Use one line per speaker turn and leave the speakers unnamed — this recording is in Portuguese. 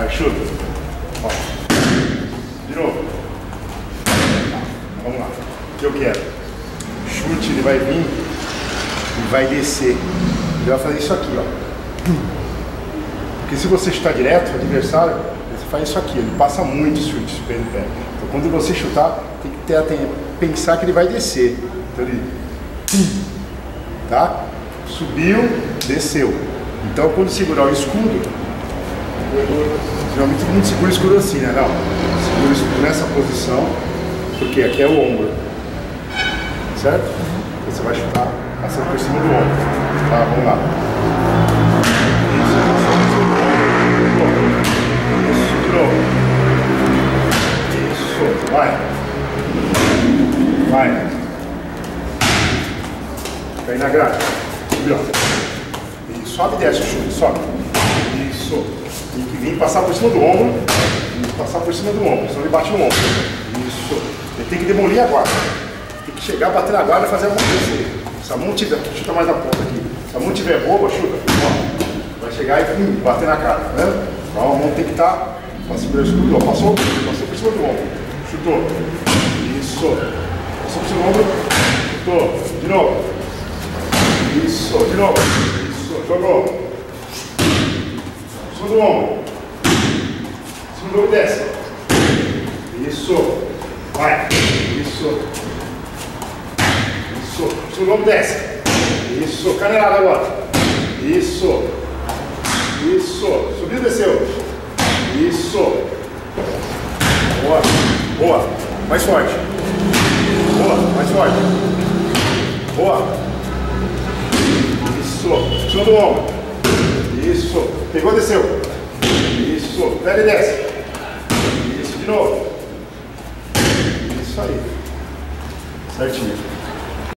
Vai, chuta. Ó. De novo. Vamos lá. O que eu quero? Chute, ele vai vir e vai descer. Ele vai fazer isso aqui, ó. Porque se você chutar direto, o adversário, você faz isso aqui, ele passa muito chute super no pé. Então quando você chutar, tem que ter, tem, pensar que ele vai descer. Então ele. Tá? Subiu, desceu. Então quando segurar o escudo, geralmente todo mundo segura o escudo assim, né? Não. Segura o escudo nessa posição, porque aqui é o ombro. Certo? Você vai chutar passando por cima do ombro. Tá? Vamos lá. Isso. Isso, vai. Vai. Cai na grade. Subiu. Isso, sobe e desce o chute, sobe. Isso. Tem que vir passar por cima do ombro. Passar por cima do ombro, senão ele bate no ombro. Isso. Ele tem que demolir a guarda. Tem que chegar, bater na guarda e fazer a mão descer. Se a mão tiver, chuta mais na ponta aqui. Se a mão tiver boba, chuta. Ó. Vai chegar e hum, bater na cara, tá vendo? Então a mão tem que estar. Tá, escudo, ó. Passou, passou por cima do ombro. Chutou. Isso. Passou por cima do ombro. Chutou. De novo. Isso. De novo. Isso. Jogou. Cima do ombro. Do ombro desce. Isso. Vai. Isso. Isso. Do ombro desce. Isso. Canelada agora. Isso. Isso. Subiu, desceu. Isso. Boa. Boa. Mais forte. Boa. Mais forte. Boa. Isso. Cima do ombro. Isso. Pegou, desceu. Isso. Pega e desce. Isso. De novo. Isso aí. Certinho.